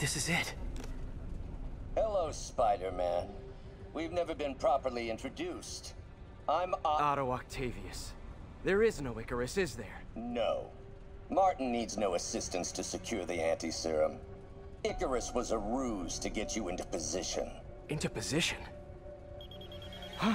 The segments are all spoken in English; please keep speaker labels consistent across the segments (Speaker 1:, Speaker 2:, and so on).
Speaker 1: This is it.
Speaker 2: Hello, Spider-Man. We've never been properly introduced. I'm O-
Speaker 1: Otto Octavius. There is no Icarus, is there?
Speaker 2: No. Martin needs no assistance to secure the anti-serum. Icarus was a ruse to get you into position.
Speaker 1: Into position? Huh?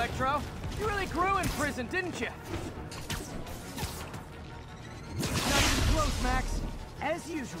Speaker 1: Electro. You really grew in prison, didn't you? Not even close, Max. As usual.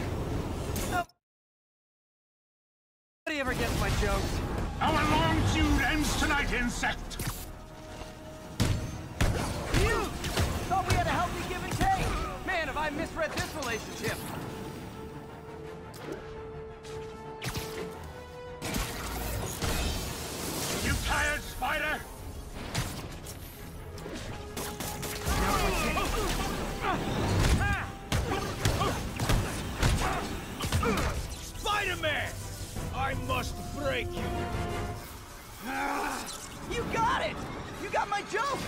Speaker 3: insect!
Speaker 1: You! Thought we had a healthy give and take! Man, have I misread this relationship!
Speaker 3: You tired, Spider? Spider-Man! I must break you! Ah.
Speaker 1: You got it! You got my joke!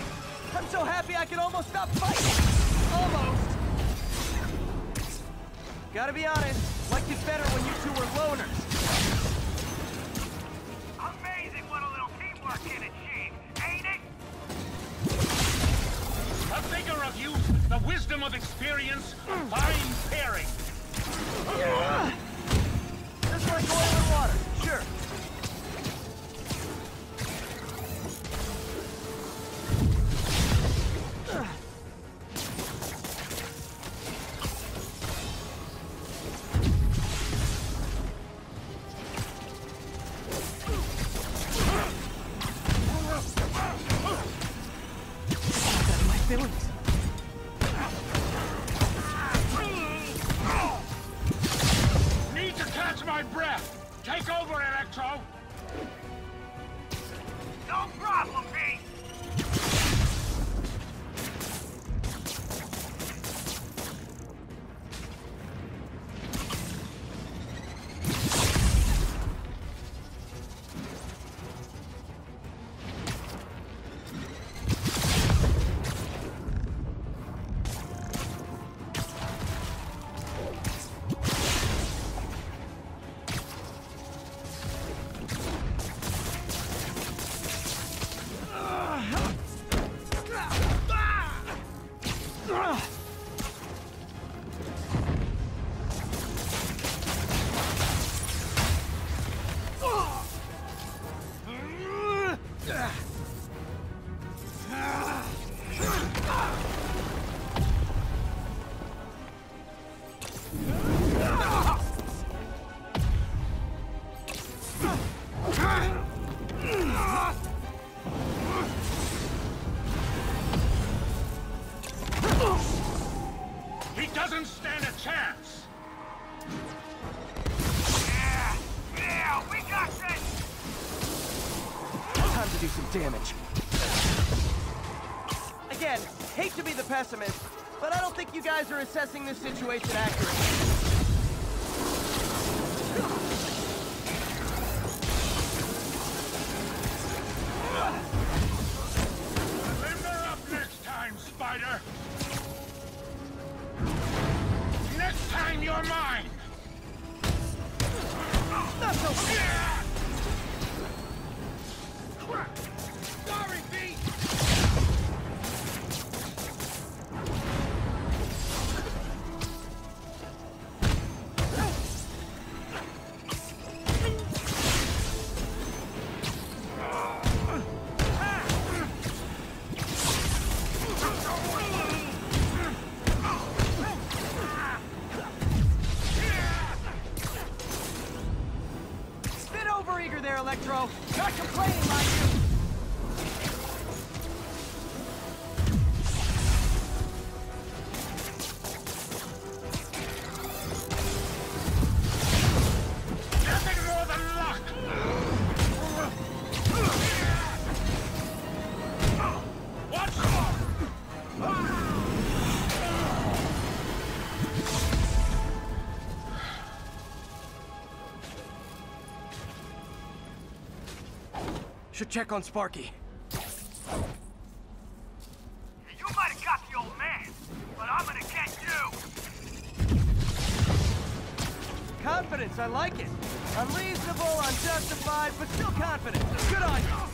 Speaker 1: I'm so happy I can almost stop fighting! Almost! Gotta be honest, liked it better when you two were loners.
Speaker 4: Amazing what a little teamwork can achieve, ain't it?
Speaker 3: The vigor of youth, the wisdom of experience, a fine pairing.
Speaker 1: Just
Speaker 3: doesn't stand a chance.
Speaker 4: Yeah, yeah, we got this!
Speaker 1: Time to do some damage. Again, hate to be the pessimist, but I don't think you guys are assessing this situation accurately. Yeah! Overeager there, Electro. Not complaining, mind you. Should check on Sparky.
Speaker 4: You might have got the old man, but I'm gonna get you!
Speaker 1: Confidence, I like it. Unreasonable, unjustified, but still confident. Good on you.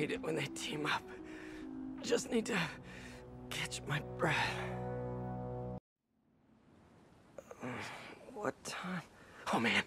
Speaker 1: Hate it when they team up. Just need to catch my breath. What time? Oh man,